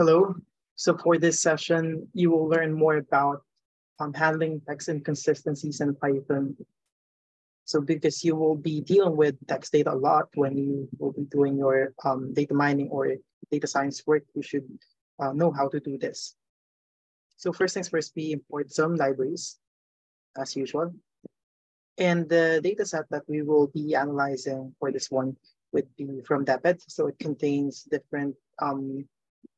Hello. So for this session, you will learn more about um, handling text inconsistencies in Python. So because you will be dealing with text data a lot when you will be doing your um, data mining or data science work, you should uh, know how to do this. So first things first, we import some libraries as usual. And the data set that we will be analyzing for this one would be from DepEd. So it contains different um,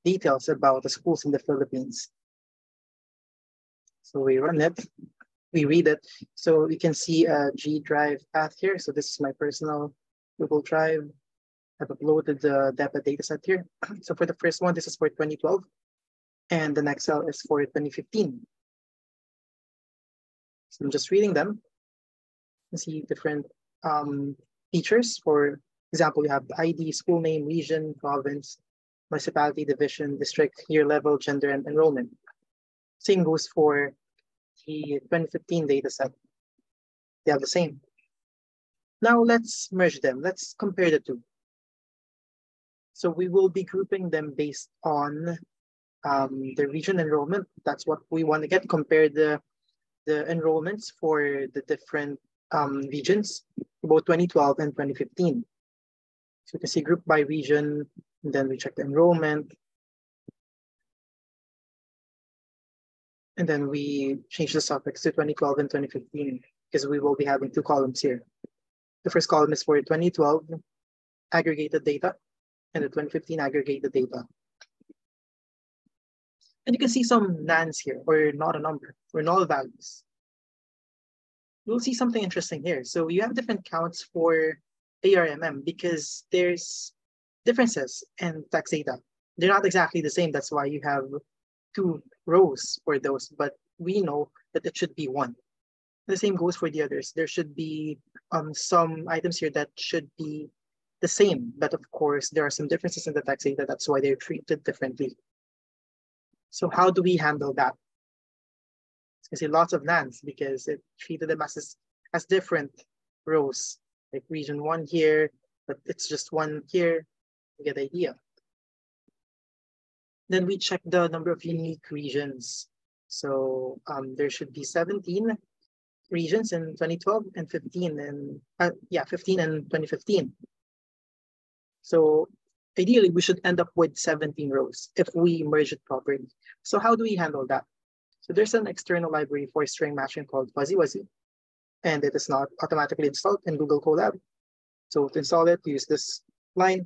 details about the schools in the Philippines. So we run it, we read it. So we can see a G drive path here. So this is my personal Google Drive. I've uploaded the DepEd dataset here. So for the first one, this is for 2012. And the next cell is for 2015. So I'm just reading them. You see different um, features. For example, you have ID, school name, region, province, municipality, division, district, year level, gender, and enrollment. Same goes for the 2015 data set. They have the same. Now let's merge them. Let's compare the two. So we will be grouping them based on um, the region enrollment. That's what we want to get. Compare the, the enrollments for the different um, regions, both 2012 and 2015. So you can see group by region, and then we check the enrollment. And then we change the suffix to 2012 and 2015 because we will be having two columns here. The first column is for 2012 aggregated data and the 2015 aggregated data. And you can see some nans here, or not a number, or null values. You'll see something interesting here. So you have different counts for ARMM because there's differences in text data. They're not exactly the same. That's why you have two rows for those, but we know that it should be one. The same goes for the others. There should be um, some items here that should be the same, but of course, there are some differences in the text data. That's why they're treated differently. So how do we handle that? I see lots of nans because it treated them as, as different rows, like region one here, but it's just one here, get idea. Then we check the number of unique regions. So um, there should be 17 regions in 2012 and 15 and uh, yeah, 15 and 2015. So ideally we should end up with 17 rows if we merge it properly. So how do we handle that? So there's an external library for string matching called Fuzzy Wuzzy, and it is not automatically installed in Google Colab. So to install it, use this line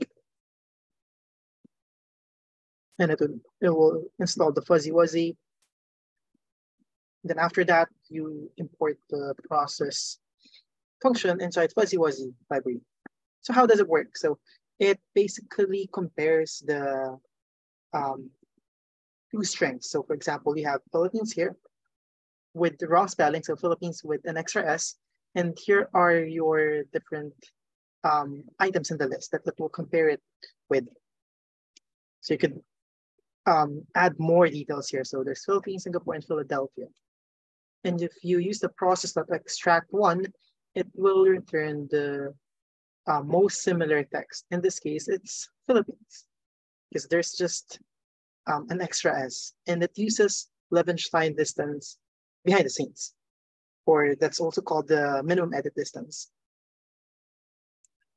and it will, it will install the fuzzy wuzzy. Then after that, you import the process function inside fuzzy wuzzy library. So how does it work? So it basically compares the um, two strings. So for example, we have Philippines here with the raw spelling, so Philippines with an extra S. And here are your different um, items in the list that, that will compare it with. So you could um, add more details here. So there's Philippines, Singapore, and Philadelphia. And if you use the process of extract one, it will return the uh, most similar text. In this case, it's Philippines, because there's just um, an extra S, and it uses Levenshtein distance behind the scenes, or that's also called the minimum edit distance.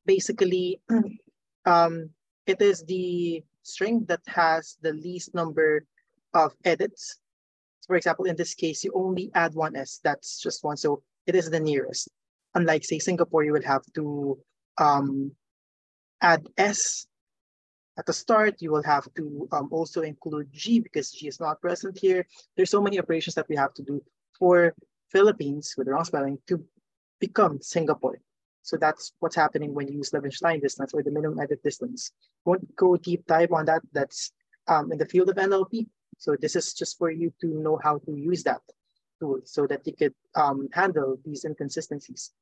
Basically, um, it is the string that has the least number of edits. For example, in this case, you only add one S, that's just one. So it is the nearest. Unlike say Singapore, you will have to um, add S at the start, you will have to um, also include G because G is not present here. There's so many operations that we have to do for Philippines with the wrong spelling to become Singapore. So that's what's happening when you use Levenshtein distance or the minimum edit distance. Won't go deep dive on that. That's um, in the field of NLP. So this is just for you to know how to use that tool so that you could um, handle these inconsistencies.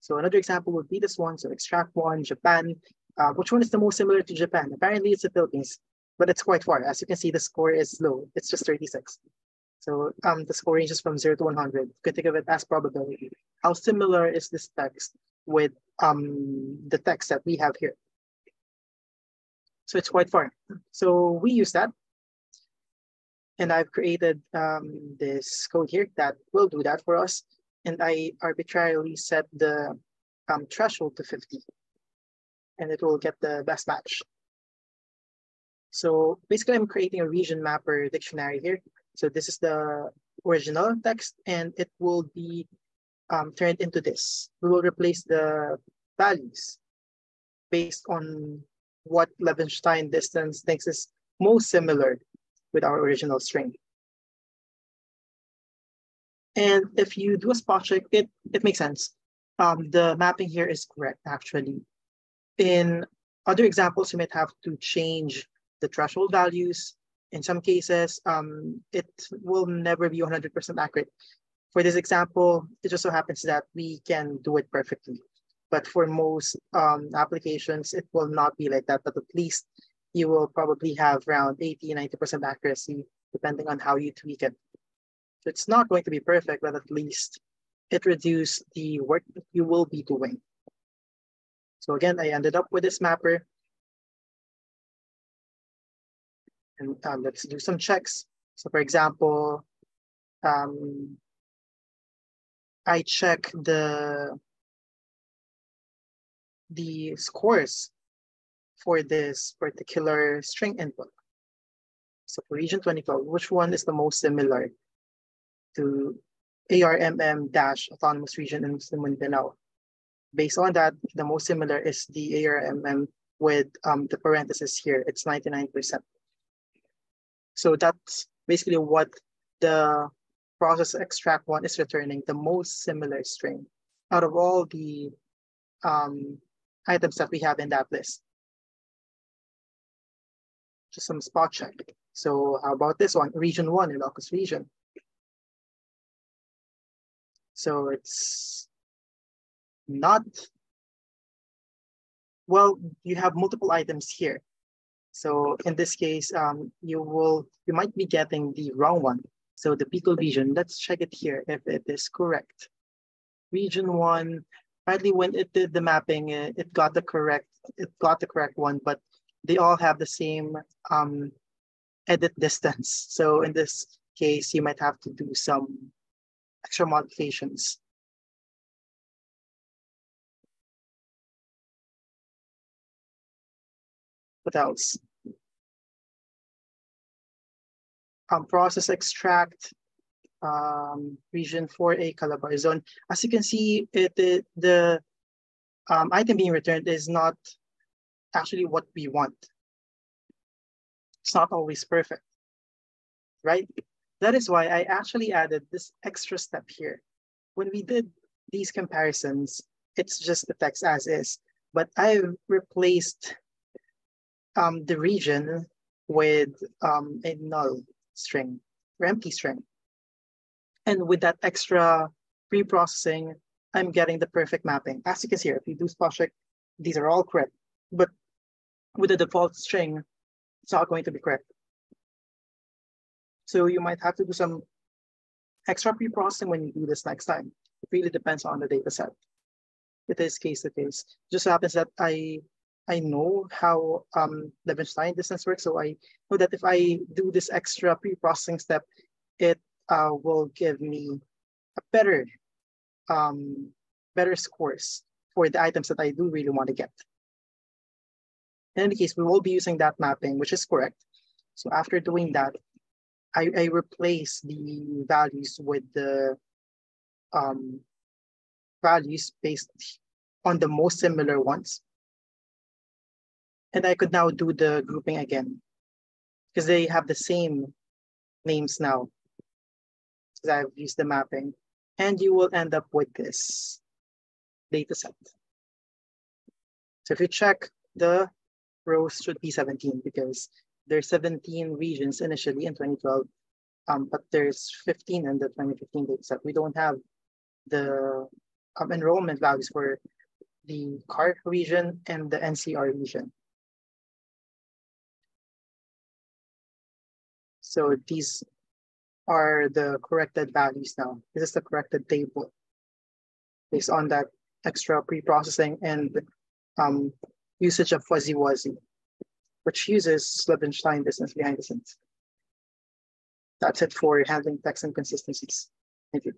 So another example would be this one. So extract one, Japan. Uh, which one is the most similar to Japan? Apparently it's the Philippines, but it's quite far. As you can see, the score is low. It's just 36. So um, the score ranges from zero to 100. You can think of it as probability. How similar is this text with um, the text that we have here. So it's quite far. So we use that. And I've created um, this code here that will do that for us. And I arbitrarily set the um, threshold to 50 and it will get the best match. So basically I'm creating a region mapper dictionary here. So this is the original text and it will be um, turned into this. We will replace the values based on what Levenshtein distance thinks is most similar with our original string. And if you do a spot check, it, it makes sense. Um, the mapping here is correct, actually. In other examples, you might have to change the threshold values. In some cases, um, it will never be 100% accurate. For this example, it just so happens that we can do it perfectly. But for most um, applications, it will not be like that, but at least you will probably have around 80, 90% accuracy, depending on how you tweak it. So it's not going to be perfect, but at least it reduces the work that you will be doing. So again, I ended up with this mapper. And um, let's do some checks. So for example, um, I check the the scores for this particular string input. So for region 2012, which one is the most similar to ARMM dash autonomous region in Mindanao? Based on that, the most similar is the ARMM with um, the parenthesis here, it's 99%. So that's basically what the process extract one is returning, the most similar string out of all the um, items that we have in that list. Just some spot check. So how about this one, region one, in Locus region. So it's not, well, you have multiple items here. So in this case, um, you will, you might be getting the wrong one. So the Bicol region, let's check it here if it is correct. Region one, Apparently, when it did the mapping, it, it got the correct it got the correct one, but they all have the same um, edit distance. So in this case, you might have to do some extra modifications. What else? Um, process extract um, region 4A Calabarzon. As you can see, it, the um, item being returned is not actually what we want. It's not always perfect, right? That is why I actually added this extra step here. When we did these comparisons, it's just the text as is, but I replaced um, the region with um, a null string or empty string. And with that extra pre-processing, I'm getting the perfect mapping. As you can see here, if you do spot check, these are all correct. But with the default string, it's not going to be correct. So you might have to do some extra pre-processing when you do this next time. It really depends on the data set. It is case to case. Just happens that I I know how um, Levenshtein distance works, so I know that if I do this extra pre-processing step, it uh, will give me a better, um, better scores for the items that I do really want to get. In any case, we will be using that mapping, which is correct. So after doing that, I, I replace the values with the um, values based on the most similar ones. And I could now do the grouping again because they have the same names now. Because I've used the mapping, and you will end up with this data set. So if you check, the rows should be 17 because there's 17 regions initially in 2012, um, but there's 15 in the 2015 data set. We don't have the um, enrollment values for the CAR region and the NCR region. So these are the corrected values now. This is the corrected table based on that extra pre-processing and um, usage of fuzzy wuzzy, which uses Levenshtein distance behind the scenes. that's it for handling text inconsistencies. Thank you.